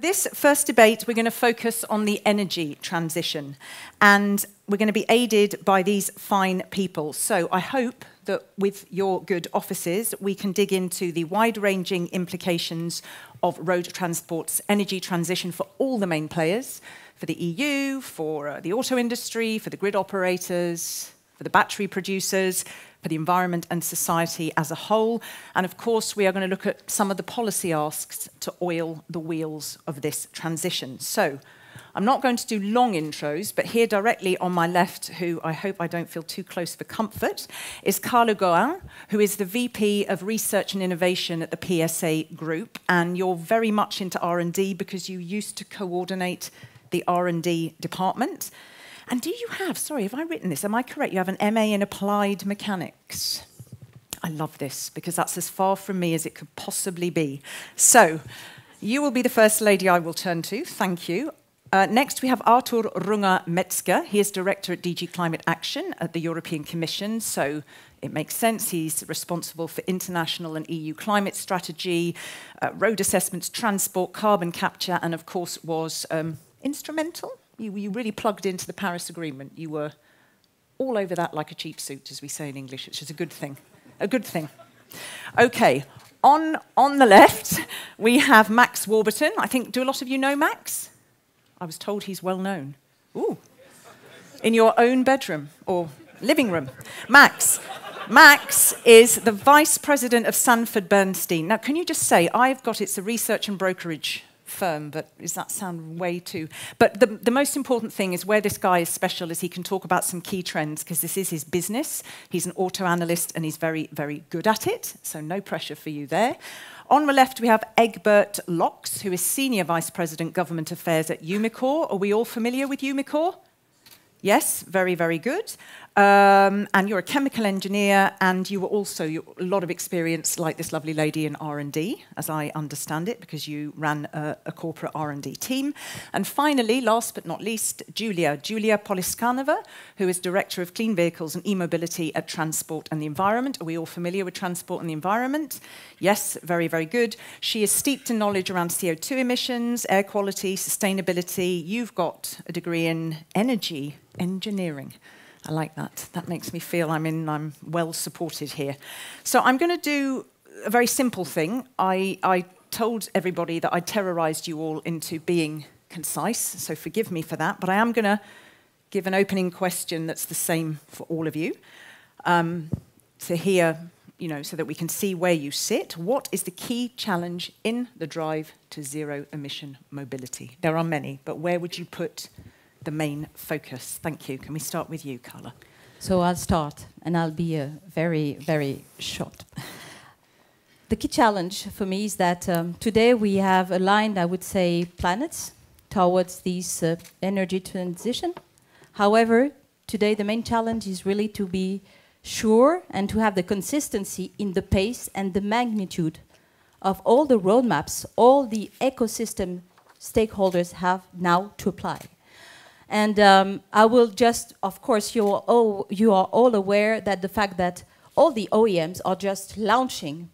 This first debate, we're going to focus on the energy transition, and we're going to be aided by these fine people. So I hope that with your good offices, we can dig into the wide-ranging implications of road transport's energy transition for all the main players, for the EU, for uh, the auto industry, for the grid operators, for the battery producers, for the environment and society as a whole. And of course, we are going to look at some of the policy asks to oil the wheels of this transition. So I'm not going to do long intros, but here directly on my left, who I hope I don't feel too close for comfort, is Carla Gohin, who is the VP of Research and Innovation at the PSA Group. And you're very much into R&D because you used to coordinate the R&D department. And do you have, sorry, have I written this? Am I correct? You have an MA in Applied Mechanics. I love this because that's as far from me as it could possibly be. So, you will be the first lady I will turn to. Thank you. Uh, next, we have Artur Runge Metzger. He is Director at DG Climate Action at the European Commission. So, it makes sense. He's responsible for international and EU climate strategy, uh, road assessments, transport, carbon capture, and of course, was um, instrumental you, you really plugged into the Paris Agreement. You were all over that like a cheap suit, as we say in English, which is a good thing. A good thing. Okay, on, on the left, we have Max Warburton. I think, do a lot of you know Max? I was told he's well known. Ooh. In your own bedroom or living room. Max. Max is the vice president of Sanford Bernstein. Now, can you just say, I've got it's a research and brokerage firm, but does that sound way too? But the, the most important thing is where this guy is special is he can talk about some key trends because this is his business. He's an auto analyst and he's very, very good at it. So no pressure for you there. On the left, we have Egbert Lox, who is Senior Vice President Government Affairs at Umicore. Are we all familiar with Umicore? Yes, very, very good. Um, and you're a chemical engineer, and you were also a lot of experience, like this lovely lady in R&D, as I understand it, because you ran a, a corporate R&D team. And finally, last but not least, Julia, Julia Poliscanova, who is Director of Clean Vehicles and E-Mobility at Transport and the Environment. Are we all familiar with Transport and the Environment? Yes, very, very good. She is steeped in knowledge around CO2 emissions, air quality, sustainability. You've got a degree in energy engineering. I like that. That makes me feel I'm in, I'm well supported here. So I'm going to do a very simple thing. I, I told everybody that I terrorized you all into being concise, so forgive me for that, but I am going to give an opening question that's the same for all of you um, to hear, you know, so that we can see where you sit. What is the key challenge in the drive to zero emission mobility? There are many, but where would you put the main focus. Thank you. Can we start with you, Carla? So I'll start, and I'll be uh, very, very short. the key challenge for me is that um, today we have aligned, I would say, planets towards this uh, energy transition. However, today the main challenge is really to be sure and to have the consistency in the pace and the magnitude of all the roadmaps, all the ecosystem stakeholders have now to apply. And um, I will just, of course, you are, all, you are all aware that the fact that all the OEMs are just launching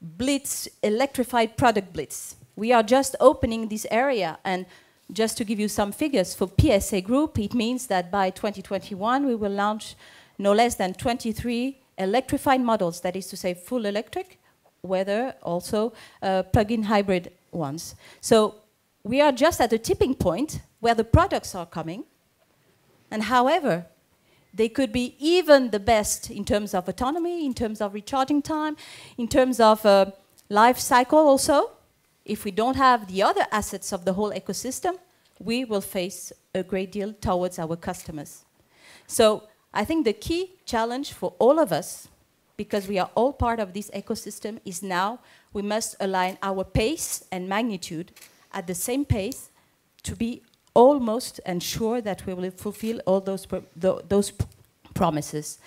Blitz, electrified product Blitz. We are just opening this area. And just to give you some figures, for PSA Group, it means that by 2021, we will launch no less than 23 electrified models, that is to say full electric, whether also uh, plug-in hybrid ones. So we are just at a tipping point where the products are coming. And however, they could be even the best in terms of autonomy, in terms of recharging time, in terms of uh, life cycle also. If we don't have the other assets of the whole ecosystem, we will face a great deal towards our customers. So I think the key challenge for all of us, because we are all part of this ecosystem, is now we must align our pace and magnitude at the same pace to be almost ensure that we will fulfill all those, th those promises.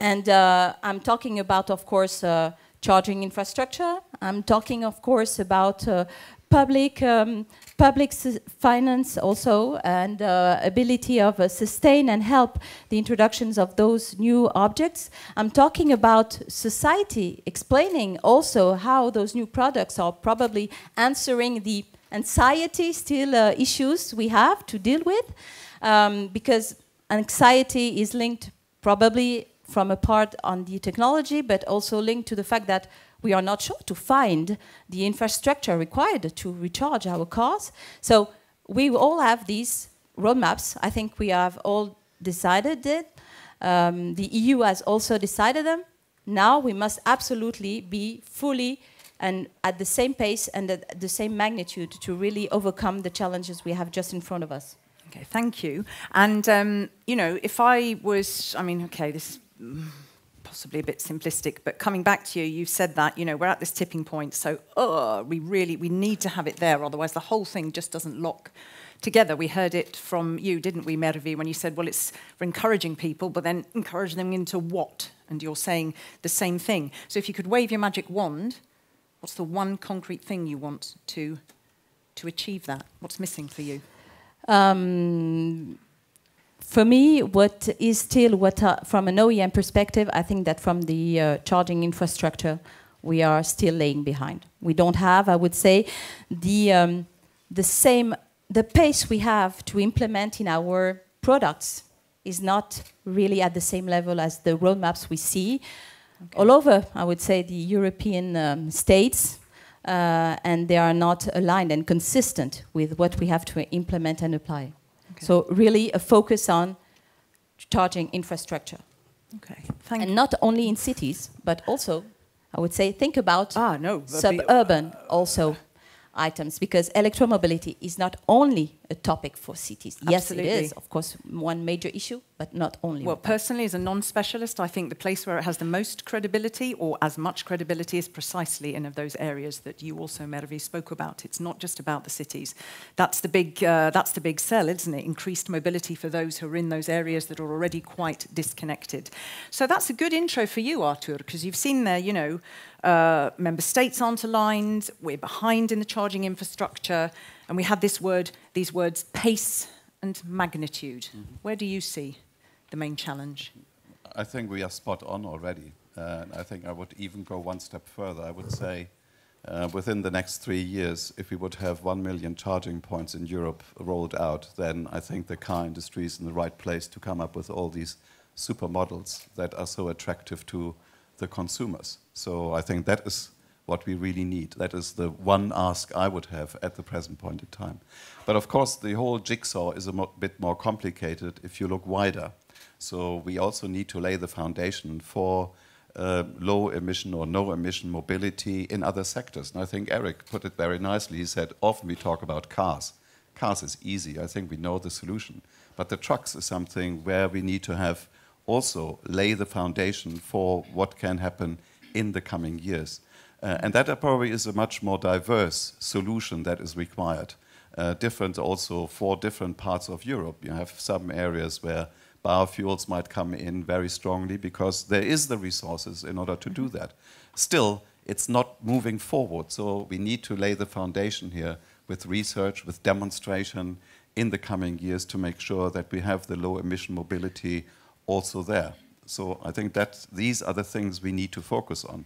And uh, I'm talking about, of course, uh, charging infrastructure. I'm talking, of course, about uh, public um, public finance also and uh, ability of uh, sustain and help the introductions of those new objects. I'm talking about society explaining also how those new products are probably answering the anxiety still uh, issues we have to deal with um, because anxiety is linked probably from a part on the technology, but also linked to the fact that we are not sure to find the infrastructure required to recharge our cars. So we all have these roadmaps. I think we have all decided it. Um, the EU has also decided them. Now we must absolutely be fully and at the same pace and at the same magnitude to really overcome the challenges we have just in front of us. Okay, thank you. And, um, you know, if I was, I mean, okay, this is possibly a bit simplistic, but coming back to you, you said that, you know, we're at this tipping point, so, oh, we really, we need to have it there, otherwise the whole thing just doesn't lock together. We heard it from you, didn't we, Mervi, when you said, well, it's for encouraging people, but then encourage them into what? And you're saying the same thing. So if you could wave your magic wand, what's the one concrete thing you want to, to achieve that? What's missing for you? Um, for me, what is still what uh, from an OEM perspective, I think that from the uh, charging infrastructure, we are still laying behind. We don't have, I would say, the um, the same the pace we have to implement in our products is not really at the same level as the roadmaps we see okay. all over, I would say, the European um, states, uh, and they are not aligned and consistent with what we have to implement and apply. Okay. So really a focus on charging infrastructure. Okay, Thank and not only in cities, but also, I would say, think about ah, no, suburban also items because electromobility is not only a topic for cities. Absolutely. Yes, it is, of course, one major issue, but not only. Well, personally, as a non specialist, I think the place where it has the most credibility or as much credibility is precisely in of those areas that you also, Mervi, spoke about. It's not just about the cities. That's the big, uh, that's the big sell, isn't it? Increased mobility for those who are in those areas that are already quite disconnected. So that's a good intro for you, Artur, because you've seen there, you know, uh, member states aren't aligned, we're behind in the charging infrastructure, and we had this word, these words pace and magnitude. Mm -hmm. Where do you see the main challenge? I think we are spot on already. Uh, I think I would even go one step further. I would say uh, within the next three years, if we would have one million charging points in Europe rolled out, then I think the car industry is in the right place to come up with all these supermodels that are so attractive to the consumers. So I think that is what we really need. That is the one ask I would have at the present point in time. But of course, the whole jigsaw is a mo bit more complicated if you look wider. So we also need to lay the foundation for uh, low emission or no emission mobility in other sectors. And I think Eric put it very nicely. He said, often we talk about cars. Cars is easy. I think we know the solution. But the trucks is something where we need to have also lay the foundation for what can happen in the coming years. Uh, and that probably is a much more diverse solution that is required. Uh, different also for different parts of Europe. You have some areas where biofuels might come in very strongly because there is the resources in order to do that. Still, it's not moving forward, so we need to lay the foundation here with research, with demonstration in the coming years to make sure that we have the low emission mobility also there. So I think that these are the things we need to focus on.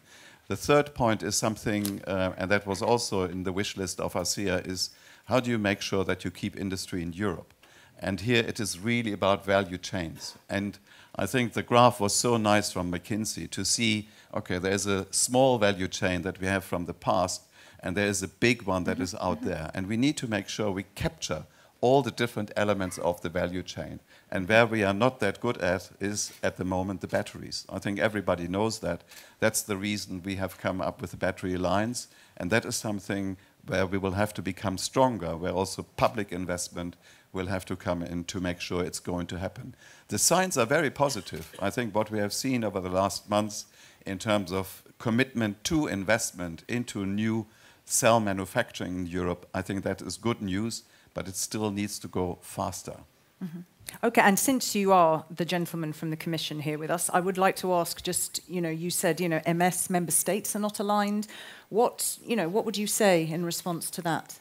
The third point is something, uh, and that was also in the wish list of ACEA, is how do you make sure that you keep industry in Europe? And here it is really about value chains. And I think the graph was so nice from McKinsey to see, okay, there's a small value chain that we have from the past, and there is a big one that is out there. And we need to make sure we capture all the different elements of the value chain. And where we are not that good at is at the moment the batteries. I think everybody knows that. That's the reason we have come up with the Battery Alliance. And that is something where we will have to become stronger, where also public investment will have to come in to make sure it's going to happen. The signs are very positive. I think what we have seen over the last months in terms of commitment to investment into new cell manufacturing in Europe, I think that is good news, but it still needs to go faster. Mm -hmm. Okay, and since you are the gentleman from the Commission here with us, I would like to ask just, you know, you said, you know, MS member states are not aligned. What, you know, what would you say in response to that?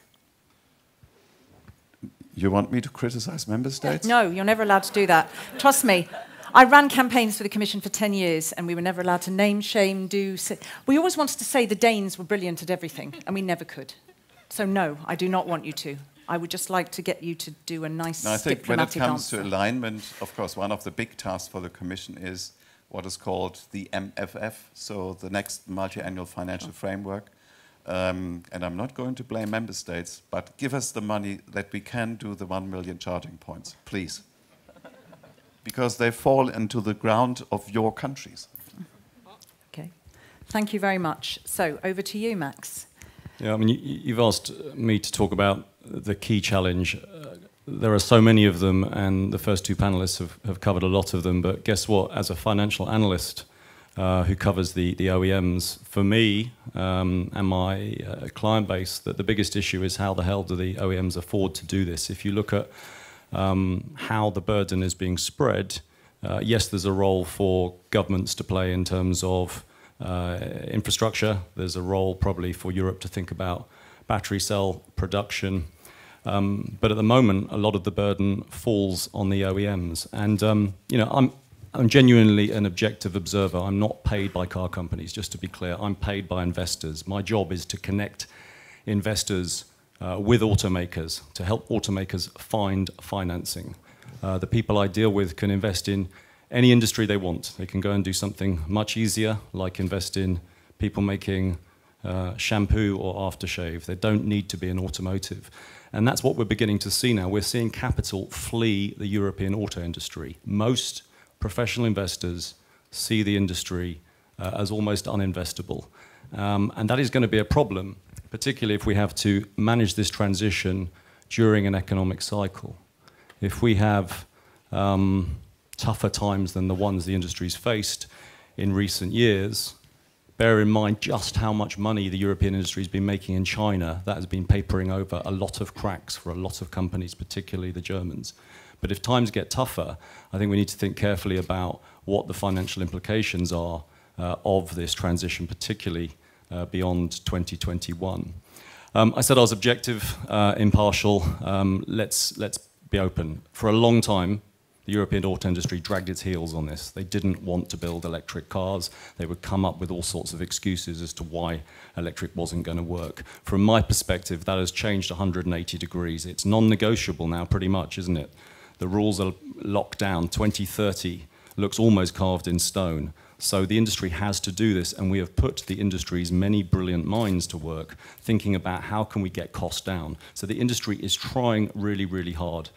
You want me to criticize member states? No, you're never allowed to do that. Trust me. I ran campaigns for the Commission for 10 years, and we were never allowed to name, shame, do. Say. We always wanted to say the Danes were brilliant at everything, and we never could. So no, I do not want you to. I would just like to get you to do a nice No, I think when it comes answer. to alignment, of course, one of the big tasks for the Commission is what is called the MFF, so the next multi-annual financial framework. Um, and I'm not going to blame member states, but give us the money that we can do the one million charging points, please. Because they fall into the ground of your countries. Okay. Thank you very much. So over to you, Max. Yeah, I mean, you, you've asked me to talk about the key challenge. Uh, there are so many of them, and the first two panelists have, have covered a lot of them. But guess what? As a financial analyst uh, who covers the, the OEMs, for me um, and my uh, client base, that the biggest issue is how the hell do the OEMs afford to do this? If you look at um, how the burden is being spread, uh, yes, there's a role for governments to play in terms of uh, infrastructure. There's a role probably for Europe to think about battery cell production. Um, but at the moment, a lot of the burden falls on the OEMs. And um, you know, I'm, I'm genuinely an objective observer. I'm not paid by car companies, just to be clear. I'm paid by investors. My job is to connect investors uh, with automakers to help automakers find financing. Uh, the people I deal with can invest in any industry they want. They can go and do something much easier, like invest in people making uh, shampoo or aftershave. They don't need to be in automotive. And that's what we're beginning to see now. We're seeing capital flee the European auto industry. Most professional investors see the industry uh, as almost uninvestable. Um, and that is going to be a problem, particularly if we have to manage this transition during an economic cycle. If we have um, tougher times than the ones the industry's faced in recent years, bear in mind just how much money the European industry has been making in China. That has been papering over a lot of cracks for a lot of companies, particularly the Germans. But if times get tougher, I think we need to think carefully about what the financial implications are uh, of this transition, particularly uh, beyond 2021. Um, I said I was objective, uh, impartial. Um, let's, let's be open. For a long time, the European auto industry dragged its heels on this. They didn't want to build electric cars. They would come up with all sorts of excuses as to why electric wasn't going to work. From my perspective, that has changed 180 degrees. It's non negotiable now, pretty much, isn't it? The rules are locked down. 2030 looks almost carved in stone. So the industry has to do this, and we have put the industry's many brilliant minds to work thinking about how can we get costs down. So the industry is trying really, really hard.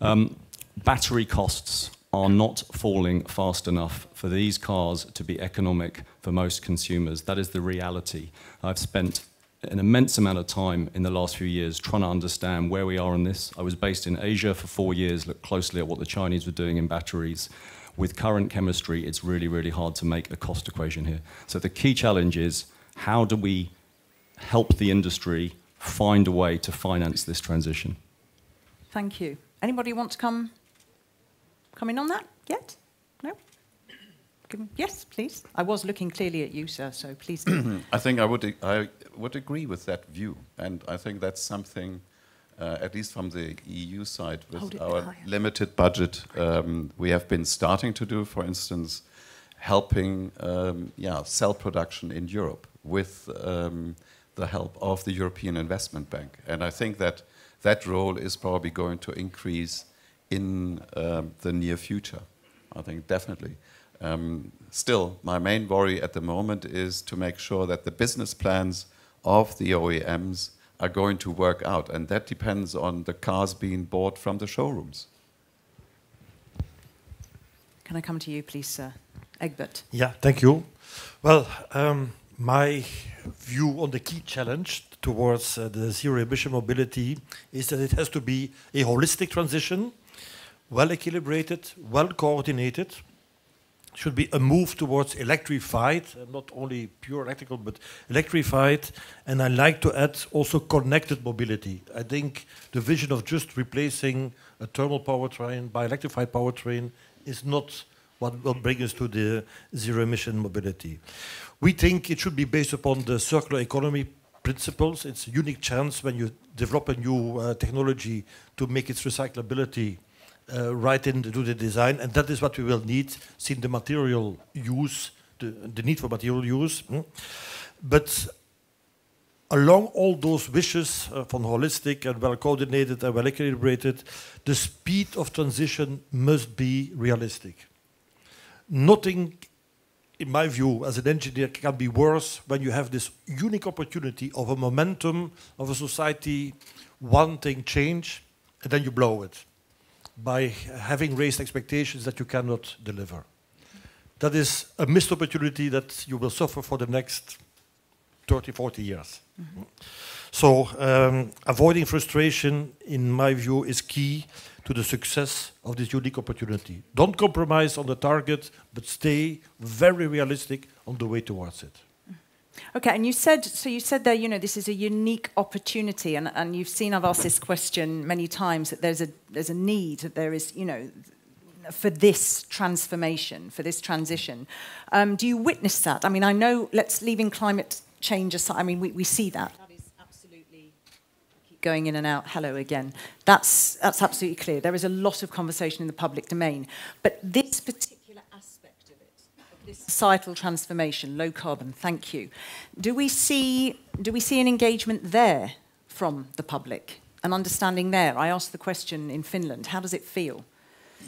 Um, battery costs are not falling fast enough for these cars to be economic for most consumers. That is the reality. I've spent an immense amount of time in the last few years trying to understand where we are on this. I was based in Asia for four years, looked closely at what the Chinese were doing in batteries. With current chemistry, it's really, really hard to make a cost equation here. So the key challenge is how do we help the industry find a way to finance this transition? Thank you. Anybody want to come come in on that yet? No? Yes, please. I was looking clearly at you, sir, so please. I think I would, I would agree with that view. And I think that's something, uh, at least from the EU side, with our higher. limited budget, um, we have been starting to do, for instance, helping um, yeah, cell production in Europe with um, the help of the European Investment Bank. And I think that that role is probably going to increase in um, the near future. I think definitely. Um, still, my main worry at the moment is to make sure that the business plans of the OEMs are going to work out, and that depends on the cars being bought from the showrooms. Can I come to you, please, sir? Egbert. Yeah, thank you. Well, um, my view on the key challenge towards uh, the zero emission mobility is that it has to be a holistic transition, well equilibrated, well coordinated. Should be a move towards electrified, uh, not only pure electrical, but electrified. And I like to add also connected mobility. I think the vision of just replacing a thermal powertrain by electrified powertrain is not what will bring us to the zero emission mobility. We think it should be based upon the circular economy principles. It's a unique chance when you develop a new uh, technology to make its recyclability uh, right into the design, and that is what we will need, seeing the material use, the, the need for material use. mm. But along all those wishes uh, from holistic and well coordinated and well calibrated, the speed of transition must be realistic. Nothing, in my view, as an engineer, can be worse when you have this unique opportunity of a momentum of a society wanting change, and then you blow it by having raised expectations that you cannot deliver. That is a missed opportunity that you will suffer for the next 30, 40 years. Mm -hmm. So um, avoiding frustration, in my view, is key to the success of this unique opportunity. Don't compromise on the target, but stay very realistic on the way towards it. Okay, and you said so. You said there, you know, this is a unique opportunity, and, and you've seen I've asked this question many times that there's a there's a need that there is, you know, for this transformation, for this transition. Um, do you witness that? I mean, I know. Let's leaving climate change aside. I mean, we, we see that. That is absolutely going in and out. Hello again. That's that's absolutely clear. There is a lot of conversation in the public domain, but this particular this societal transformation, low carbon, thank you. Do we see, do we see an engagement there from the public, an understanding there? I asked the question in Finland. How does it feel?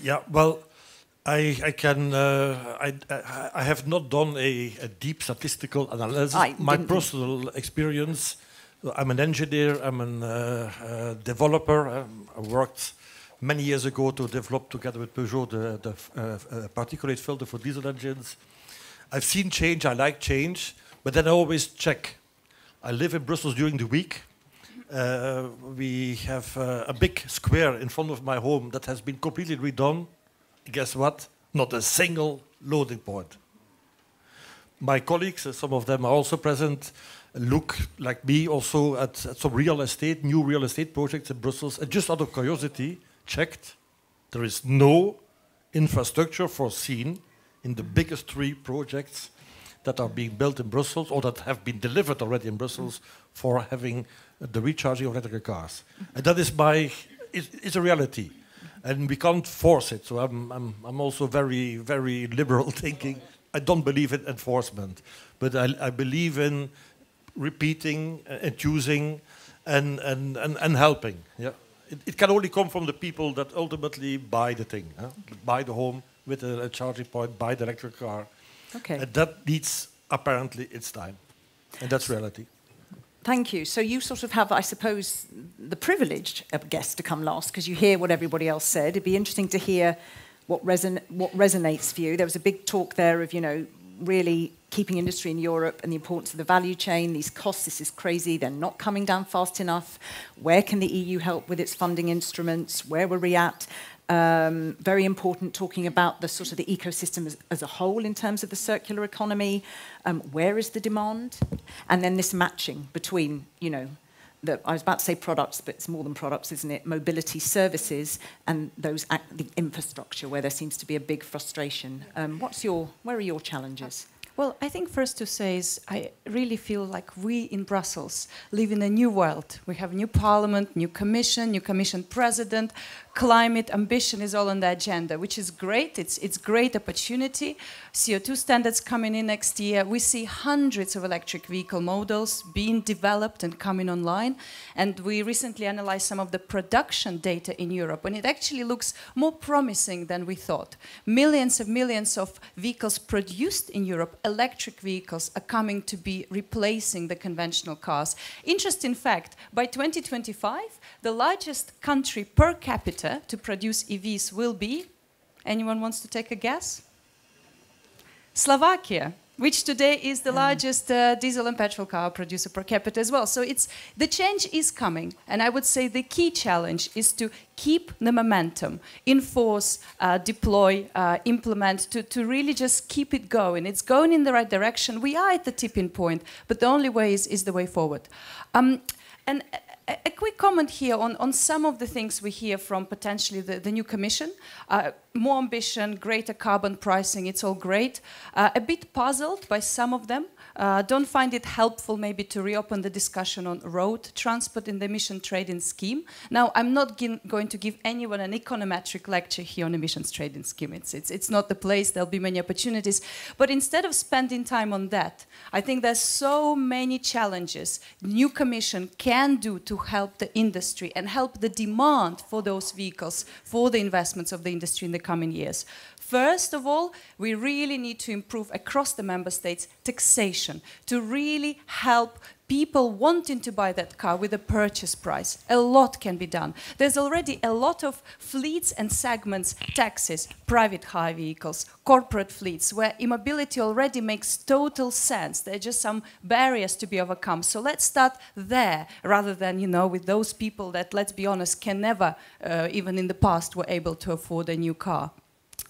Yeah, well, I, I can. Uh, I, I have not done a, a deep statistical analysis. I My personal experience. I'm an engineer. I'm a uh, uh, developer. Um, I worked many years ago to develop together with Peugeot the, the uh, uh, particulate filter for diesel engines. I've seen change, I like change, but then I always check. I live in Brussels during the week. Uh, we have uh, a big square in front of my home that has been completely redone. Guess what? Not a single loading point. My colleagues, uh, some of them are also present, look like me also at, at some real estate, new real estate projects in Brussels, and just out of curiosity, checked. There is no infrastructure foreseen in the biggest three projects that are being built in Brussels or that have been delivered already in Brussels for having the recharging of electric cars. And that is my, it's, a reality. And we can't force it. So I'm, I'm, I'm also very, very liberal thinking. I don't believe in enforcement, but I, I believe in repeating uh, and choosing and, and, and, and helping. Yeah it, it, can only come from the people that ultimately buy the thing, huh? buy the home with a, a, charging point, buy the electric car. Okay. And that needs apparently its time, and that's reality. Thank you. So you sort of have, I suppose, the privilege of uh, guest to come last because you hear what everybody else said. It'd be interesting to hear what, reson what resonates for you. There was a big talk there of, you know, really keeping industry in Europe and the importance of the value chain. These costs, this is crazy. They're not coming down fast enough. Where can the EU help with its funding instruments? Where were we at? Um, very important talking about the sort of the ecosystem as, as a whole in terms of the circular economy. Um, where is the demand? And then this matching between, you know, the, I was about to say products, but it's more than products, isn't it? Mobility services and those the infrastructure where there seems to be a big frustration. Um, what's your, where are your challenges? Well, I think first to say is I really feel like we in Brussels live in a new world. We have a new parliament, new commission, new commission president, climate ambition is all on the agenda, which is great. It's, it's great opportunity. CO2 standards coming in next year. We see hundreds of electric vehicle models being developed and coming online. And we recently analyzed some of the production data in Europe, and it actually looks more promising than we thought. Millions of millions of vehicles produced in Europe, electric vehicles, are coming to be replacing the conventional cars. Interesting fact, by 2025, the largest country per capita to produce EVs will be? Anyone wants to take a guess? Slovakia, which today is the largest uh, diesel and petrol car producer per capita as well. So it's the change is coming, and I would say the key challenge is to keep the momentum, enforce, uh, deploy, uh, implement, to, to really just keep it going. It's going in the right direction. We are at the tipping point, but the only way is, is the way forward. Um, and a, quick comment here on, on some of the things we hear from potentially the, the new commission. Uh, more ambition, greater carbon pricing, it's all great. Uh, a bit puzzled by some of them. Uh, don't find it helpful maybe to reopen the discussion on road transport in the emission trading scheme. Now, I'm not going to give anyone an econometric lecture here on emissions trading scheme. It's, it's, it's not the place, there'll be many opportunities. But instead of spending time on that, I think there's so many challenges new commission can do to help the industry and help the demand for those vehicles, for the investments of the industry in the coming years. First of all, we really need to improve across the member states taxation to really help people wanting to buy that car with a purchase price. A lot can be done. There's already a lot of fleets and segments, taxis, private hire vehicles, corporate fleets, where e-mobility already makes total sense. There are just some barriers to be overcome. So let's start there rather than, you know, with those people that, let's be honest, can never, uh, even in the past, were able to afford a new car.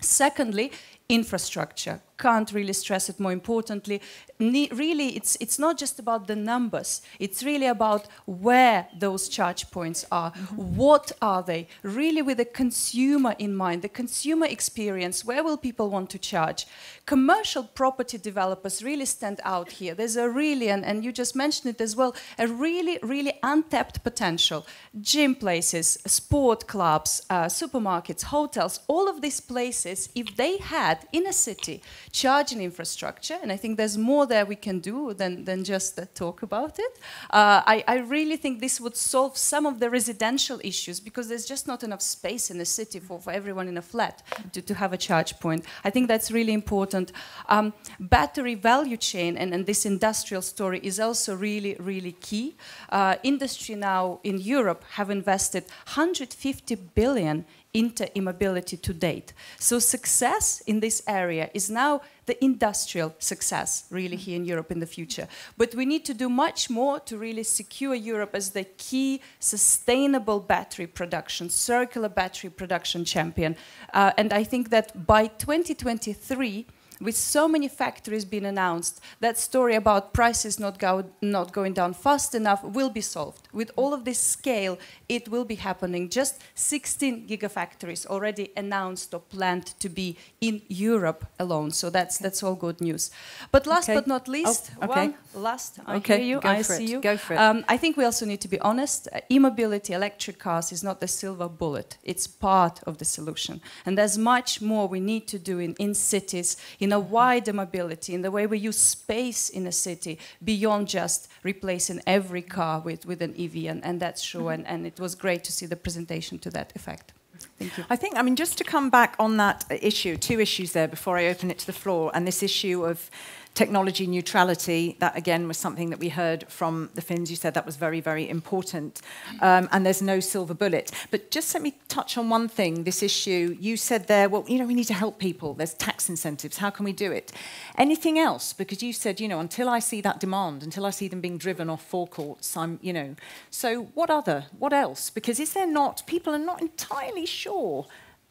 Secondly, infrastructure. Can't really stress it more importantly. Ne really, it's, it's not just about the numbers. It's really about where those charge points are. Mm -hmm. What are they? Really with the consumer in mind, the consumer experience. Where will people want to charge? Commercial property developers really stand out here. There's a really, and, and you just mentioned it as well, a really, really untapped potential. Gym places, sport clubs, uh, supermarkets, hotels, all of these places, if they had in a city charging infrastructure, and I think there's more there we can do than, than just talk about it. Uh, I, I, really think this would solve some of the residential issues because there's just not enough space in the city for, for everyone in a flat to, to have a charge point. I think that's really important. Um, battery value chain and, and, this industrial story is also really, really key. Uh, industry now in Europe have invested 150 billion into e-mobility to date. So success in this area is now the industrial success really here in Europe in the future. But we need to do much more to really secure Europe as the key sustainable battery production, circular battery production champion. Uh, and I think that by 2023, with so many factories being announced, that story about prices not, go, not going down fast enough will be solved. With all of this scale, it will be happening. Just 16 gigafactories already announced or planned to be in Europe alone. So that's that's all good news. But last okay. but not least, oh, okay. one last. I okay. hear you. Go I see it. you. Go for it. Um, I think we also need to be honest. Uh, e-mobility, electric cars, is not the silver bullet. It's part of the solution, and there's much more we need to do in in cities in a wider mobility, in the way we use space in a city beyond just replacing every car with with an EV, and, and that's true. Mm -hmm. And and it was great to see the presentation to that effect. Thank you. I think, I mean, just to come back on that issue, two issues there before I open it to the floor, and this issue of technology neutrality, that again was something that we heard from the Finns. You said that was very, very important. Um, and there's no silver bullet. But just let me touch on one thing this issue. You said there, well, you know, we need to help people. There's tax incentives. How can we do it? Anything else? Because you said, you know, until I see that demand, until I see them being driven off forecourts, I'm, you know. So what other? What else? Because is there not, people are not entirely sure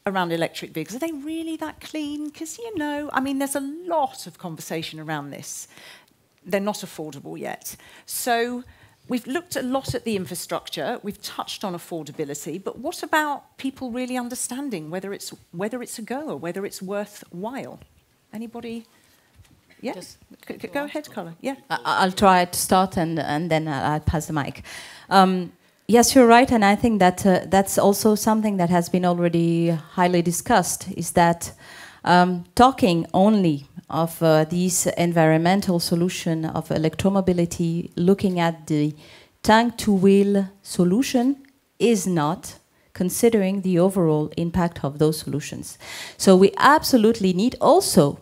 around electric vehicles. Are they really that clean? Because, you know, I mean, there's a lot of conversation around this. They're not affordable yet. So we've looked a lot at the infrastructure. We've touched on affordability. But what about people really understanding whether it's, whether it's a go or whether it's worthwhile? Anybody? Yes, yeah. go ahead, Carla. Yeah. I'll try to start and, and then I'll pass the mic. Um, Yes, you're right, and I think that uh, that's also something that has been already highly discussed. Is that um, talking only of uh, these environmental solution of electromobility, looking at the tank-to-wheel solution, is not considering the overall impact of those solutions. So we absolutely need also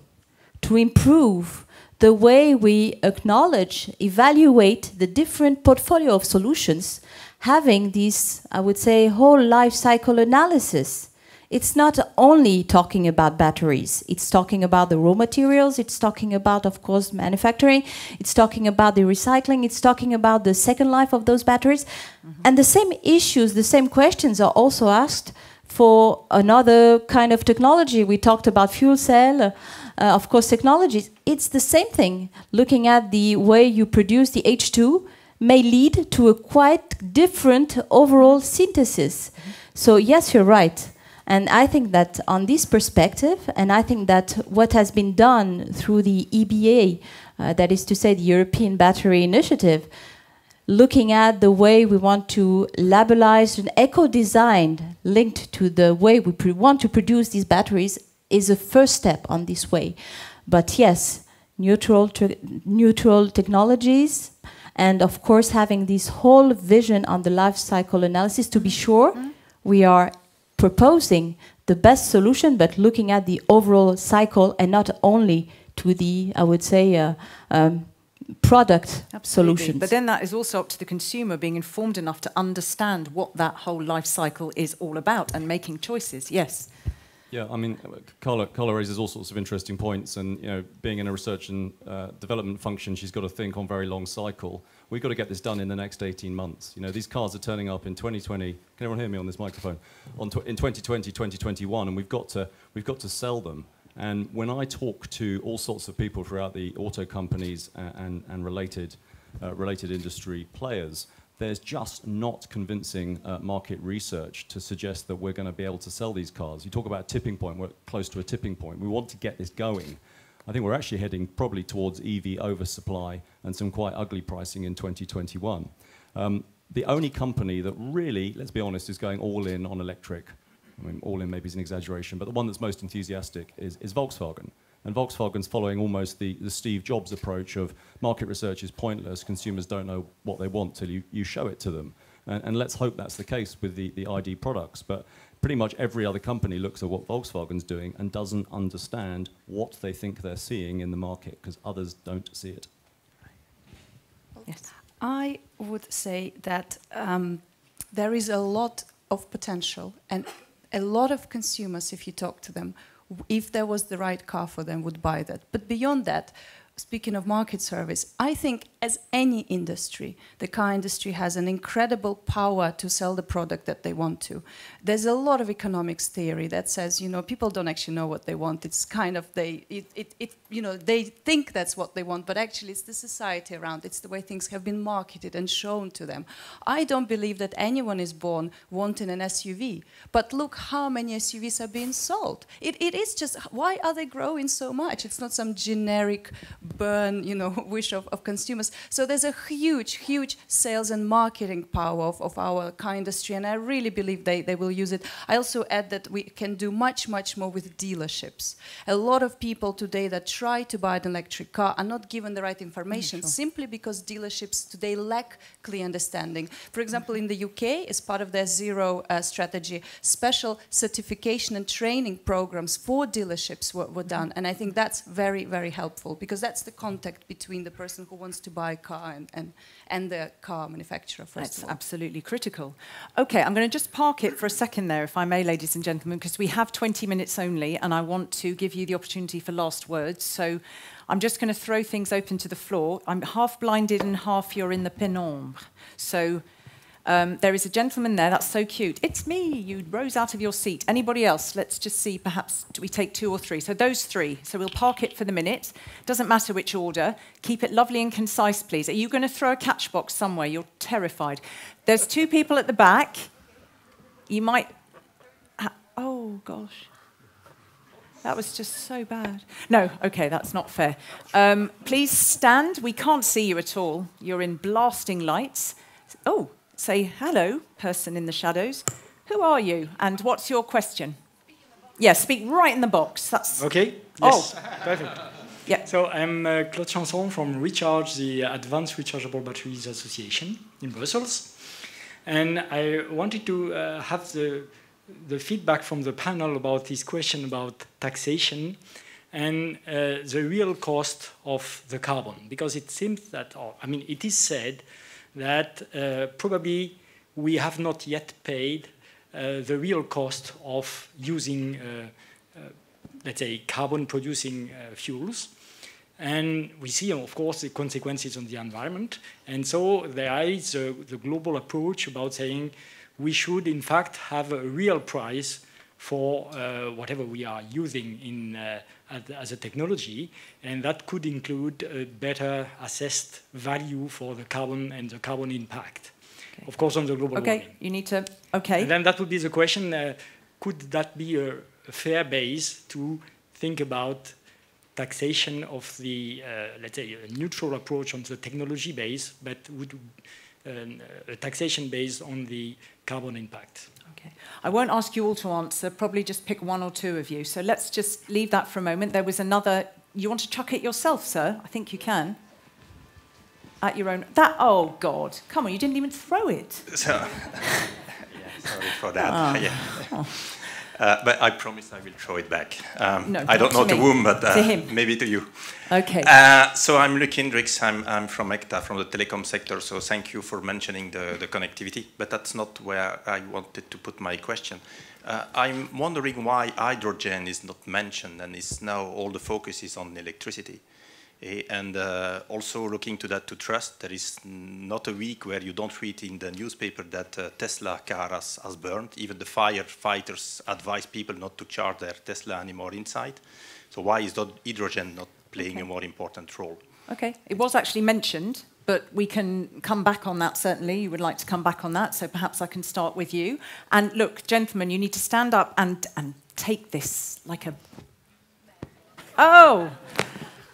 to improve the way we acknowledge, evaluate the different portfolio of solutions having this, I would say, whole life cycle analysis. It's not only talking about batteries, it's talking about the raw materials, it's talking about, of course, manufacturing, it's talking about the recycling, it's talking about the second life of those batteries. Mm -hmm. And the same issues, the same questions are also asked for another kind of technology. We talked about fuel cell. Uh, of course, technologies. It's the same thing. Looking at the way you produce the H2, may lead to a quite different overall synthesis. So yes, you're right. And I think that on this perspective, and I think that what has been done through the EBA, uh, that is to say, the European Battery Initiative, looking at the way we want to labelize an eco design linked to the way we want to produce these batteries is a first step on this way. But yes, neutral, neutral technologies, and of course, having this whole vision on the life cycle analysis to be sure mm -hmm. we are proposing the best solution, but looking at the overall cycle and not only to the, I would say, uh, um, product Absolutely. solutions. But then that is also up to the consumer being informed enough to understand what that whole life cycle is all about and making choices. Yes. Yeah, I mean, Carla, Carla raises all sorts of interesting points, and you know, being in a research and uh, development function, she's got to think on very long cycle. We've got to get this done in the next 18 months. You know, these cars are turning up in 2020. Can everyone hear me on this microphone? On tw in 2020, 2021, and we've got to we've got to sell them. And when I talk to all sorts of people throughout the auto companies and, and, and related uh, related industry players, there's just not convincing uh, market research to suggest that we're going to be able to sell these cars. You talk about a tipping point, we're close to a tipping point. We want to get this going. I think we're actually heading probably towards EV oversupply and some quite ugly pricing in 2021. Um, the only company that really, let's be honest, is going all in on electric, I mean, all in maybe is an exaggeration, but the one that's most enthusiastic is, is Volkswagen. And Volkswagen's following almost the, the Steve Jobs approach of market research is pointless, consumers don't know what they want till you, you show it to them. And, and let's hope that's the case with the, the ID products. But pretty much every other company looks at what Volkswagen's doing and doesn't understand what they think they're seeing in the market because others don't see it. Yes. I would say that um, there is a lot of potential and a lot of consumers, if you talk to them, if there was the right car for them, would buy that. But beyond that, speaking of market service, I think as any industry, the car industry has an incredible power to sell the product that they want to. There's a lot of economics theory that says, you know, people don't actually know what they want. It's kind of they, it, it, it, you know, they think that's what they want, but actually it's the society around. It's the way things have been marketed and shown to them. I don't believe that anyone is born wanting an SUV, but look how many SUVs are being sold. It, it is just why are they growing so much? It's not some generic burn, you know, wish of, of consumers. So there's a huge, huge sales and marketing power of, of our car industry, and I really believe they, they will use it. I also add that we can do much, much more with dealerships. A lot of people today that try to buy an electric car are not given the right information sure. simply because dealerships today lack clear understanding. For example, in the UK, as part of their zero uh, strategy, special certification and training programs for dealerships were, were done, and I think that's very, very helpful because that's the contact between the person who wants to buy car and, and, and the car manufacturer, first That's absolutely critical. Okay, I'm going to just park it for a second there, if I may, ladies and gentlemen, because we have 20 minutes only, and I want to give you the opportunity for last words. So I'm just going to throw things open to the floor. I'm half blinded and half you're in the penombre. So um, there is a gentleman there, that's so cute. It's me, you rose out of your seat. Anybody else? Let's just see, perhaps, do we take two or three? So those three. So we'll park it for the minute. Doesn't matter which order. Keep it lovely and concise, please. Are you going to throw a catch box somewhere? You're terrified. There's two people at the back. You might. Oh, gosh. That was just so bad. No, okay, that's not fair. Um, please stand. We can't see you at all. You're in blasting lights. Oh, say, hello, person in the shadows. Who are you and what's your question? Yes, yeah, speak right in the box. That's okay. Yes. Oh, perfect. Yeah. So I'm uh, Claude Chanson from Recharge, the Advanced Rechargeable Batteries Association in Brussels, and I wanted to uh, have the the feedback from the panel about this question about taxation and uh, the real cost of the carbon, because it seems that, or, I mean, it is said that uh, probably we have not yet paid uh, the real cost of using, uh, let's say, carbon-producing fuels. And we see, of course, the consequences on the environment. And so there is the global approach about saying we should, in fact, have a real price for uh, whatever we are using in, uh, as a technology, and that could include a better assessed value for the carbon and the carbon impact. Okay. Of course, on the global okay, warming. you need to, okay. And then that would be the question, uh, could that be a, a fair base to think about taxation of the, uh, let's say, a neutral approach on the technology base, but would um, a taxation based on the carbon impact? Okay. I won't ask you all to answer, probably just pick one or two of you. So let's just leave that for a moment. There was another, you want to chuck it yourself, sir? I think you can. At your own, that, oh God, come on, you didn't even throw it. So, yeah, sorry for that. Ah. Yeah. Uh, but I promise I will throw it back. Um, No, I don't know to me. whom, but uh, To him. maybe to you. Okay. Uh, so I'm Luke Hendricks. I'm, I'm from ECTA, from the telecom sector. So thank you for mentioning the, the connectivity. But that's not where I wanted to put my question. Uh, I'm wondering why hydrogen is not mentioned and is now all the focus is on electricity. Eh, And uh, also looking to that to trust, there is not a week where you don't read in the newspaper that uh, Tesla car has, has burned. Even the firefighters advise people not to charge their Tesla anymore inside. So why is that hydrogen not playing Okay. a more important role? Okay, it was actually mentioned, but we can come back on that certainly. You would like to come back on that, so perhaps I can start with you. And look, gentlemen, you need to stand up and, and take this like a. Oh!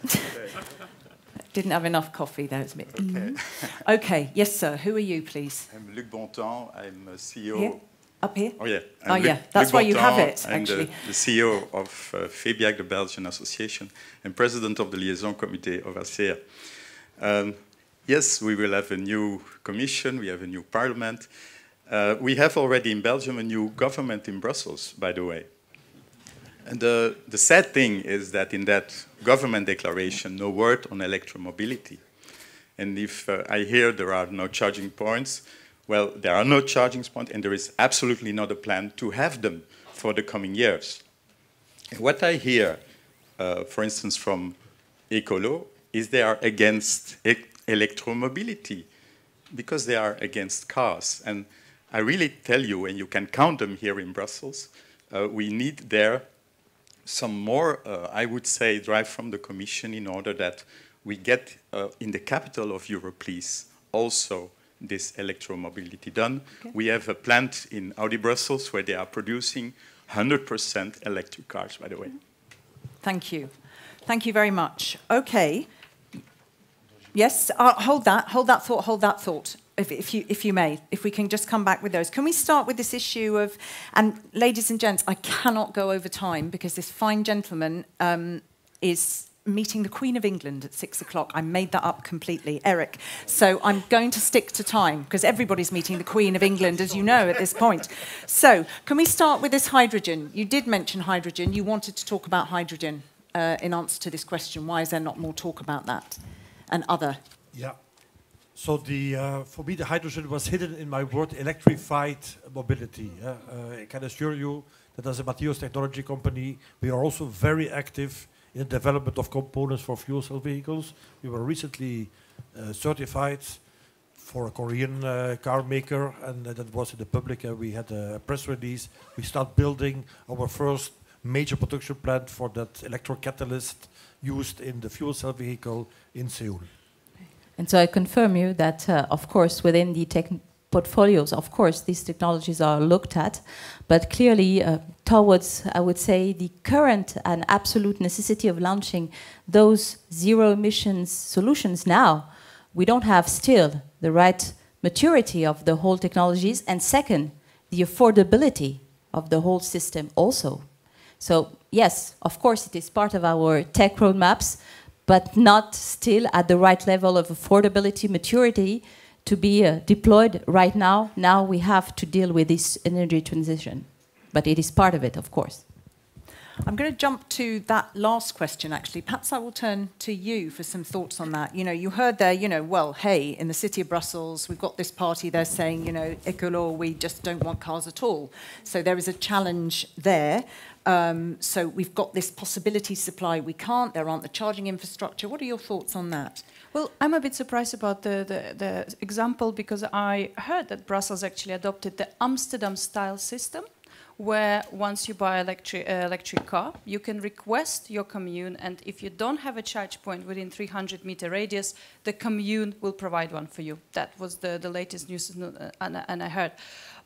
Didn't have enough coffee there. It's a bit. Okay. Okay, yes, sir. Who are you, please? I'm Luc Bontemps. I'm a CEO. Here? Up here? Oh, yeah. Oh, I'm yeah. That's why you have Bontemps. it, I'm actually. the, the CEO of uh, FEBIAC, the Belgian Association, and president of the Liaison Committee of ACEA. Um, yes, we will have a new commission, we have a new parliament. Uh, we have already in Belgium a new government in Brussels, by the way. And the, the sad thing is that in that government declaration, no word on electromobility. And if uh, I hear there are no charging points, well, there are no charging points, and there is absolutely not a plan to have them for the coming years. And what I hear, uh, for instance, from Ecolo, is they are against e- electromobility because they are against cars. And I really tell you, and you can count them here in Brussels, uh, we need there some more, uh, I would say, drive from the Commission in order that we get uh, in the capital of Europe, please, also this electromobility done. We have a plant in Audi Brussels where they are producing 100% electric cars, by the way. Thank you. Thank you very much. Okay. Yes, uh, hold that, hold that thought, hold that thought, if, if, you, if you may, if we can just come back with those. Can we start with this issue of, and ladies and gents, I cannot go over time because this fine gentleman um, is meeting the Queen of England at six o'clock. I made that up completely, Eric. So I'm going to stick to time because everybody's meeting the Queen of England, as you know, at this point. So can we start with this hydrogen? You did mention hydrogen. You wanted to talk about hydrogen uh, in answer to this question. Why is there not more talk about that and other? Yeah. So the, uh, for me, the hydrogen was hidden in my word electrified mobility. yeah. Uh, I can assure you that as a materials technology company, we are also very active in the development of components for fuel cell vehicles. We were recently uh, certified for a Korean uh, car maker, and uh, that was in the public. Uh, we had a press release. We start building our first major production plant for that electrocatalyst used in the fuel cell vehicle in Seoul. And so I confirm you that, uh, of course, within the tech portfolios, of course, these technologies are looked at, but clearly uh, towards, I would say, the current and absolute necessity of launching those zero emissions solutions now, we don't have still the right maturity of the whole technologies, and second, the affordability of the whole system also. So yes, of course, it is part of our tech roadmaps, but not still at the right level of affordability, maturity to be uh, deployed right now. Now we have to deal with this energy transition, but it is part of it, of course. I'm going to jump to that last question, actually. Perhaps I will turn to you for some thoughts on that. You know, you heard there, you know, well, hey, in the city of Brussels, we've got this party, they're saying, you know, Ecolo, we just don't want cars at all. So there is a challenge there. Um, so we've got this possibility supply. We can't, there aren't the charging infrastructure. What are your thoughts on that? Well, I'm a bit surprised about the, the, the example because I heard that Brussels actually adopted the Amsterdam style system where once you buy an electric, uh, electric car, you can request your commune, and if you don't have a charge point within 300 meter radius, the commune will provide one for you. That was the, the latest news uh, and, and I heard.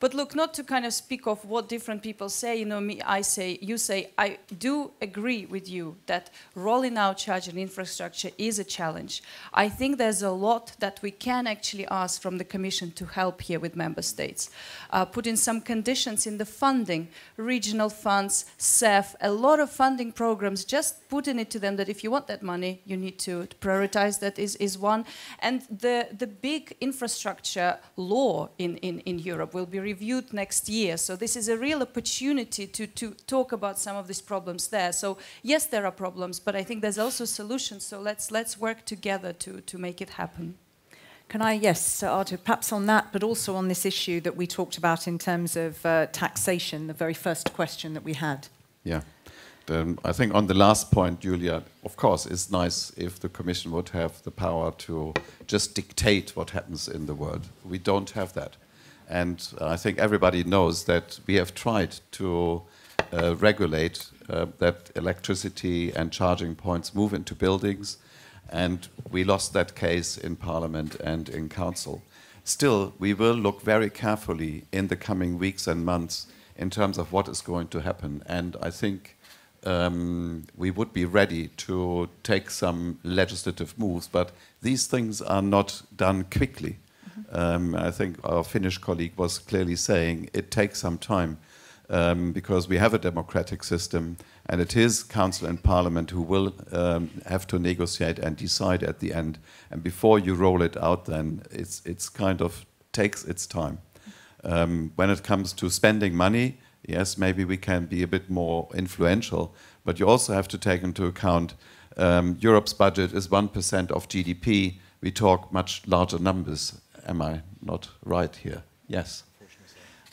But look, not to kind of speak of what different people say, you know, me, I say, you say, I do agree with you that rolling out charging infrastructure is a challenge. I think there's a lot that we can actually ask from the Commission to help here with member states. Uh, put in some conditions in the funding, regional funds, CEF, a lot of funding programs, just putting it to them that if you want that money, you need to prioritize that is, is one. And the, the big infrastructure law in, in, in Europe will be reviewed next year. So this is a real opportunity to, to talk about some of these problems there. So yes, there are problems, but I think there's also solutions. So let's, let's work together to, to make it happen. Can I, yes, Arto, perhaps on that, but also on this issue that we talked about in terms of uh, taxation, the very first question that we had. Yeah. Um, I think on the last point, Julia, of course, it's nice if the Commission would have the power to just dictate what happens in the world. We don't have that. And I think everybody knows that we have tried to uh, regulate uh, that electricity and charging points move into buildings, and we lost that case in Parliament and in Council. Still, we will look very carefully in the coming weeks and months in terms of what is going to happen. And I think um, we would be ready to take some legislative moves, but these things are not done quickly. Um, I think our Finnish colleague was clearly saying it takes some time um, because we have a democratic system and it is Council and Parliament who will um, have to negotiate and decide at the end. And before you roll it out, then it's, it's kind of takes its time. Um, when it comes to spending money, yes, maybe we can be a bit more influential, but you also have to take into account um, Europe's budget is 1% of GDP. We talk much larger numbers. Am I not right here? Yes.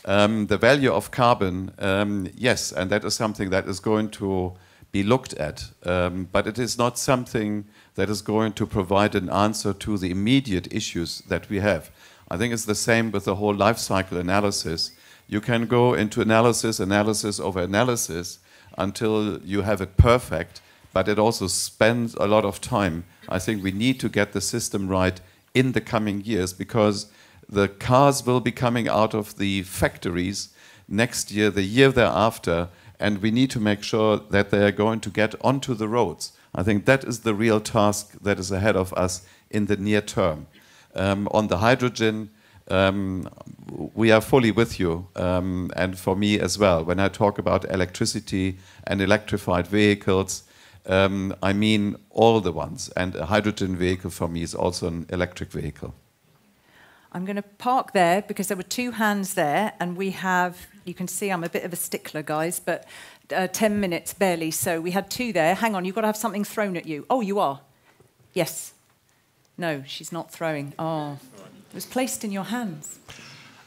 Um, the value of carbon, um, yes, and that is something that is going to be looked at, um, but it is not something that is going to provide an answer to the immediate issues that we have. I think it's the same with the whole life cycle analysis. You can go into analysis, analysis over analysis until you have it perfect, but it also spends a lot of time. I think we need to get the system right in the coming years because the cars will be coming out of the factories next year, the year thereafter, and we need to make sure that they are going to get onto the roads. I think that is the real task that is ahead of us in the near term. Um, on the hydrogen, um, we are fully with you, um, and for me as well. When I talk about electricity and electrified vehicles, um, I mean all the ones. And a hydrogen vehicle for me is also an electric vehicle. I'm going to park there because there were two hands there, and we have, you can see I'm a bit of a stickler, guys, but uh, 10 minutes barely. So we had two there. Hang on, you've got to have something thrown at you. Oh, you are? Yes. No, she's not throwing. Oh, it was placed in your hands.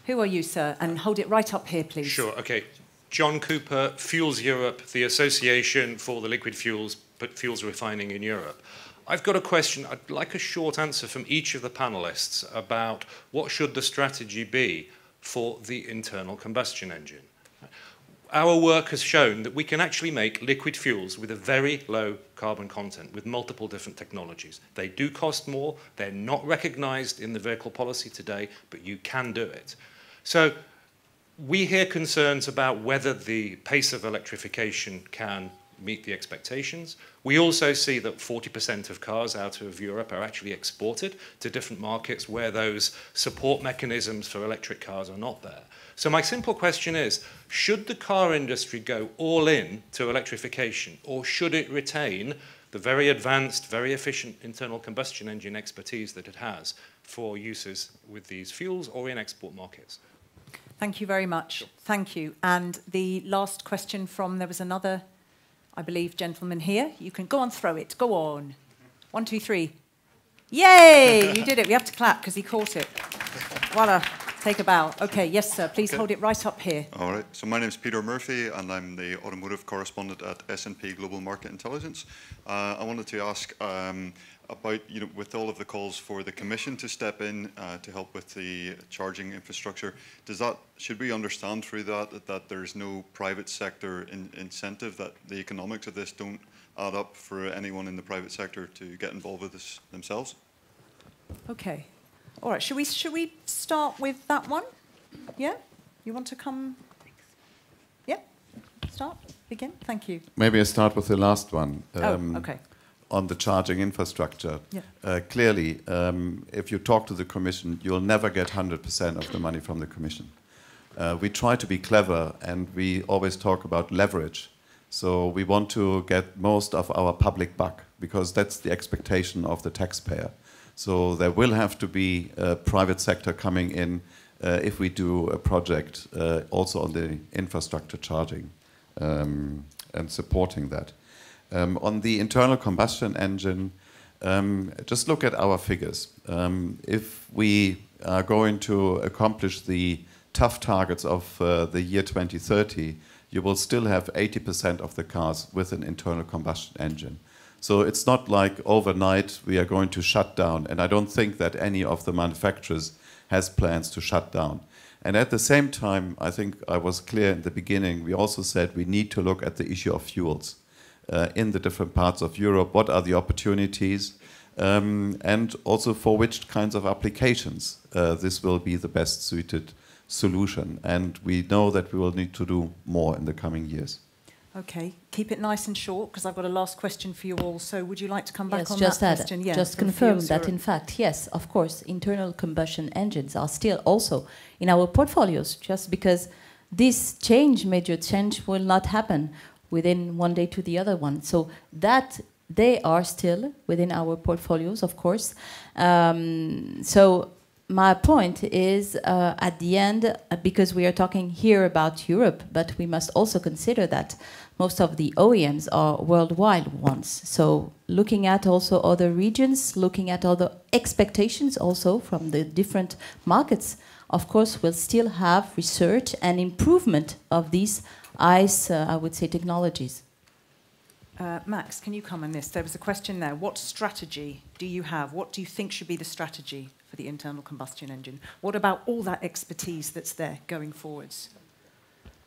Who are you, sir? And hold it right up here, please. Sure, okay. John Cooper, Fuels Europe, the Association for the Liquid Fuels, but Fuels Refining in Europe. I've got a question. I'd like a short answer from each of the panelists about what should the strategy be for the internal combustion engine. Our work has shown that we can actually make liquid fuels with a very low carbon content with multiple different technologies. They do cost more, they're not recognized in the vehicle policy today, but you can do it. So we hear concerns about whether the pace of electrification can meet the expectations. We also see that 40% of cars out of Europe are actually exported to different markets where those support mechanisms for electric cars are not there. So my simple question is, should the car industry go all in to electrification or should it retain the very advanced, very efficient internal combustion engine expertise that it has for uses with these fuels or in export markets? Thank you very much. Sure. Thank you. And the last question from, there was another I believe, gentlemen here. You can go on, throw it. Go on. One, two, three. Yay! You did it. We have to clap because he caught it. Voila. Take a bow. Okay, yes, sir. Please okay. hold it right up here. All right. So my name is Peter Murphy, and I'm the automotive correspondent at S&P Global Market Intelligence. Uh, I wanted to ask um, about, you know, with all of the calls for the Commission to step in uh, to help with the charging infrastructure, does that should we understand through that that, that there's no private sector in, incentive that the economics of this don't add up for anyone in the private sector to get involved with this themselves? Okay. All right. Should we should we start with that one? Yeah. You want to come? Yeah, start, begin. Thank you. Maybe I start with the last one. oh, okay. On the charging infrastructure. Yeah. Uh, clearly, um, if you talk to the Commission, you'll never get 100% of the money from the Commission. Uh, we try to be clever and we always talk about leverage. So we want to get most of our public buck because that's the expectation of the taxpayer. So there will have to be a private sector coming in uh, if we do a project uh, also on the infrastructure charging um, and supporting that. Um, on the internal combustion engine, um, just look at our figures. Um, if we are going to accomplish the tough targets of uh, the year 2030, you will still have 80% of the cars with an internal combustion engine. So it's not like overnight we are going to shut down, and I don't think that any of the manufacturers has plans to shut down. And at the same time, I think I was clear in the beginning, we also said we need to look at the issue of fuels in the different parts of Europe. What are the opportunities? Um, and also for which kinds of applications uh, this will be the best suited solution. And we know that we will need to do more in the coming years. Okay, keep it nice and short because I've got a last question for you all. So, would you like to come back yes, on just that add, question? Yeah, just from confirm that, in fact, yes, of course, internal combustion engines are still also in our portfolios. Just because this change, major change, will not happen within one day to the other one. So that they are still within our portfolios, of course. Um, so my point is uh, at the end, uh, because we are talking here about Europe, but we must also consider that most of the OEMs are worldwide ones. So looking at also other regions, looking at other expectations also from the different markets, of course, we'll still have research and improvement of these ICE, uh, I would say, technologies. Uh, Max, can you come on this? There was a question there. What strategy do you have? What do you think should be the strategy for the internal combustion engine? What about all that expertise that's there going forwards?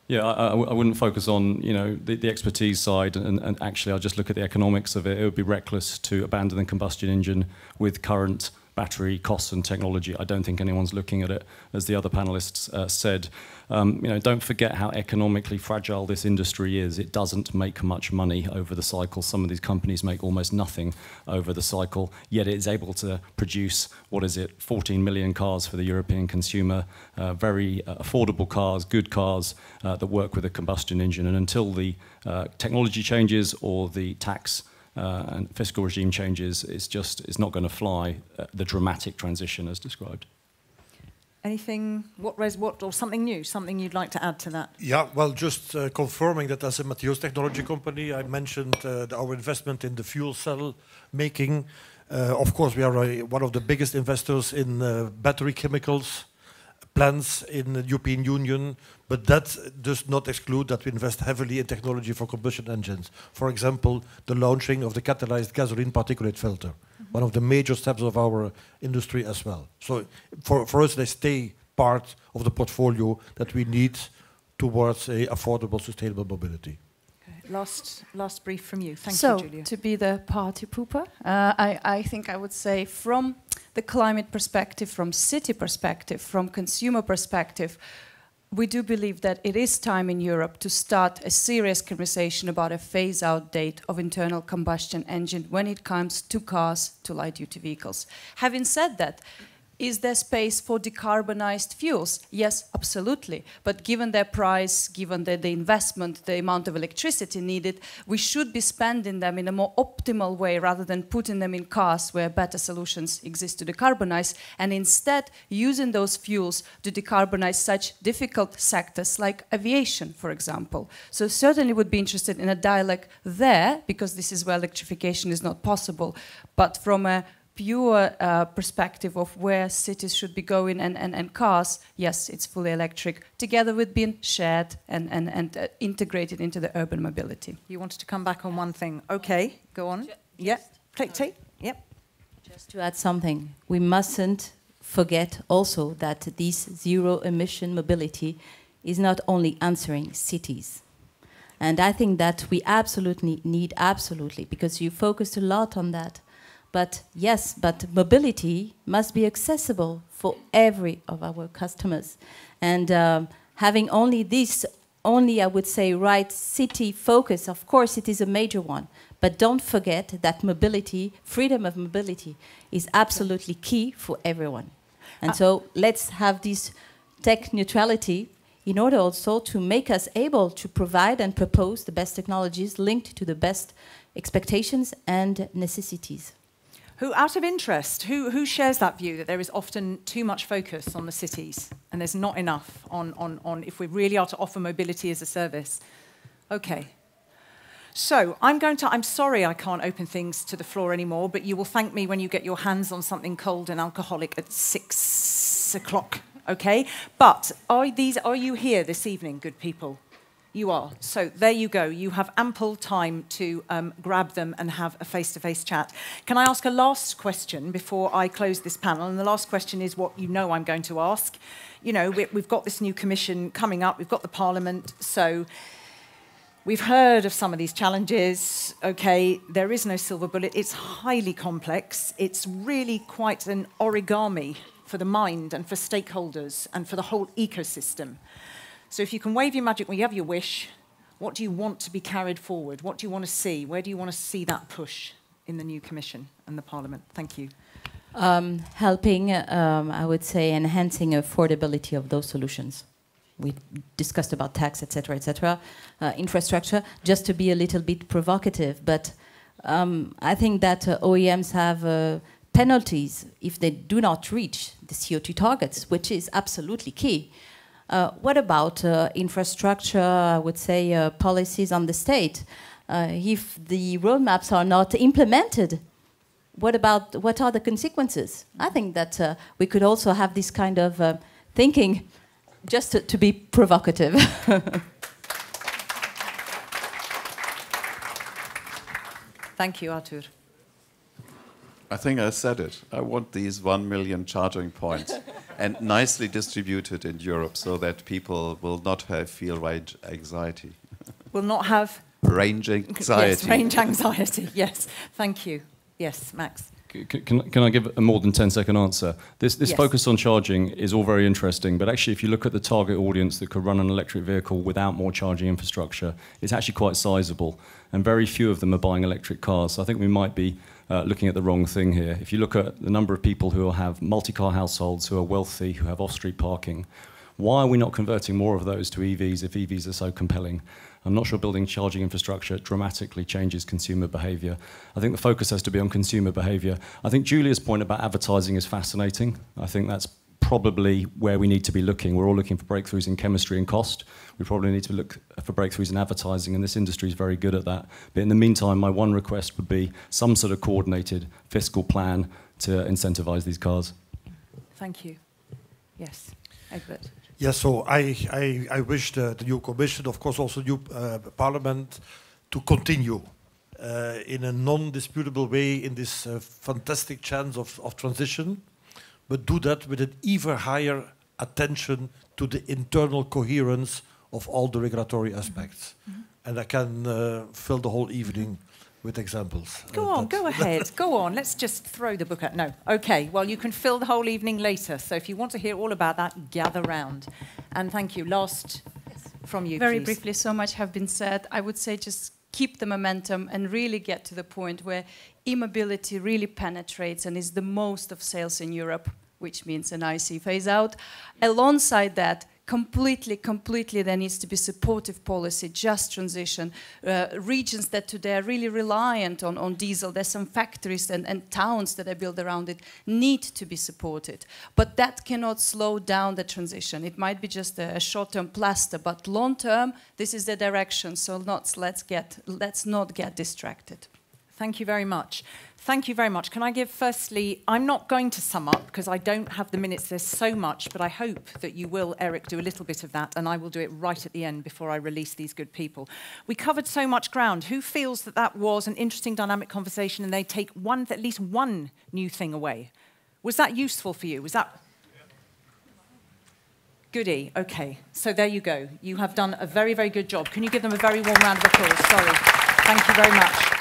Yeah, I, I, I wouldn't focus on you know the, the expertise side, and, and actually I'll just look at the economics of it. It would be reckless to abandon the combustion engine with current battery costs and technology. I don't think anyone's looking at it, as the other panelists uh, said. Um, you know, don't forget how economically fragile this industry is. It doesn't make much money over the cycle. Some of these companies make almost nothing over the cycle, yet it is able to produce, what is it, 14 million cars for the European consumer, uh, very uh, affordable cars, good cars uh, that work with a combustion engine. And until the uh, technology changes or the tax uh, and fiscal regime changes, it's just it's not going to fly uh, the dramatic transition as described. Anything, what, Res, what, or something new, something you'd like to add to that? Yeah, well, just uh, confirming that as a materials technology company, I mentioned uh, the, our investment in the fuel cell making. Uh, of course, we are uh, one of the biggest investors in uh, battery chemicals plants in the European Union, but that does not exclude that we invest heavily in technology for combustion engines. For example, the launching of the catalyzed gasoline particulate filter, mm-hmm. one of the major steps of our industry as well. So for, for us, they stay part of the portfolio that we need towards a affordable, sustainable mobility. Last, last brief from you. Thank so, you, Julia. So, to be the party pooper, uh, I, I think I would say from the climate perspective, from city perspective, from consumer perspective, we do believe that it is time in Europe to start a serious conversation about a phase-out date of internal combustion engine when it comes to cars, to light-duty vehicles. Having said that, is there space for decarbonized fuels? Yes, absolutely. But given their price, given the, the investment, the amount of electricity needed, we should be spending them in a more optimal way rather than putting them in cars where better solutions exist to decarbonize, and instead using those fuels to decarbonize such difficult sectors like aviation, for example. So certainly would be interested in a dialogue there, because this is where electrification is not possible. But from a pure uh, perspective of where cities should be going and, and, and cars, yes, it's fully electric, together with being shared and, and, and uh, integrated into the urban mobility. You wanted to come back on one thing. Okay, go on. Yeah, take, take. Yep. Just to add something, we mustn't forget also that this zero emission mobility is not only answering cities. And I think that we absolutely need, absolutely, because you focused a lot on that. But yes, but mobility must be accessible for every of our customers. And um, having only this, only I would say, right city focus, of course it is a major one. But don't forget that mobility, freedom of mobility, is absolutely key for everyone. And Uh, so let's have this tech neutrality in order also to make us able to provide and propose the best technologies linked to the best expectations and necessities. Who, out of interest, who, who shares that view that there is often too much focus on the cities and there's not enough on, on, on if we really are to offer mobility as a service? Okay. So I'm going to, I'm sorry I can't open things to the floor anymore, but you will thank me when you get your hands on something cold and alcoholic at six o'clock, okay? But are, these, are you here this evening, good people? You are. So there you go. You have ample time to um, grab them and have a face to face chat. Can I ask a last question before I close this panel? And the last question is what you know I'm going to ask. You know, we, we've got this new commission coming up, we've got the parliament. So we've heard of some of these challenges. Okay, there is no silver bullet. It's highly complex. It's really quite an origami for the mind and for stakeholders and for the whole ecosystem. So if you can wave your magic when you have your wish, what do you want to be carried forward? What do you want to see? Where do you want to see that push in the new Commission and the Parliament? Thank you. Um, helping, um, I would say, enhancing affordability of those solutions. We discussed about tax, etc., etc., uh, infrastructure. Just to be a little bit provocative, but um, I think that uh, OEMs have uh, penalties if they do not reach the CO2 targets, which is absolutely key. Uh, what about uh, infrastructure, I would say, uh, policies on the state? Uh, if the roadmaps are not implemented, what about what are the consequences? I think that uh, we could also have this kind of thinking, just to, to be provocative. Thank you, Arthur. I think I said it. I want these one million charging points and nicely distributed in Europe so that people will not have feel range anxiety. Will not have range anxiety. Yes, range anxiety. Yes, thank you. Yes, Max. Can, can I give a more than 10 second answer? This, this Yes. focus on charging is all very interesting, but actually, if you look at the target audience that could run an electric vehicle without more charging infrastructure, it's actually quite sizable, and very few of them are buying electric cars. So I think we might be uh, looking at the wrong thing here. If you look at the number of people who have multi car households, who are wealthy, who have off street parking, why are we not converting more of those to EVs if EVs are so compelling? I'm not sure building charging infrastructure dramatically changes consumer behavior. I think the focus has to be on consumer behavior. I think Julia's point about advertising is fascinating. I think that's probably where we need to be looking. We're all looking for breakthroughs in chemistry and cost. We probably need to look for breakthroughs in advertising, and this industry is very good at that. But in the meantime, my one request would be some sort of coordinated fiscal plan to incentivize these cars. Thank you. Yes, Egbert. Yes, so I, I, I wish the, the new Commission, of course also new uh, Parliament, to continue uh, in a non-disputable way in this uh, fantastic chance of, of transition, but do that with an even higher attention to the internal coherence of all the regulatory aspects. And I can uh, fill the whole evening with examples. Go Uh, on, go ahead, go on. Let's just throw the book out. No, okay. Well, you can fill the whole evening later. So if you want to hear all about that, gather round. And thank you. Last from you, Very please. briefly, so much have been said. I would say just keep the momentum and really get to the point where e-mobility really penetrates and is the most of sales in Europe, which means an IC phase out. Alongside that, completely, completely there needs to be supportive policy, just transition. Uh, regions that today are really reliant on, on diesel, there's some factories and, and towns that are built around it, need to be supported. But that cannot slow down the transition. It might be just a, a short-term plaster, but long-term, this is the direction. So not, let's, get, let's not get distracted. Thank you very much. Thank you very much. Can I give firstly, I'm not going to sum up because I don't have the minutes, there's so much, but I hope that you will, Eric, do a little bit of that and I will do it right at the end before I release these good people. We covered so much ground. Who feels that that was an interesting dynamic conversation and they take one, at least one new thing away? Was that useful for you? Was that Goody. Okay. So there you go. You have done a very, very good job. Can you give them a very warm round of applause? Sorry. Thank you very much.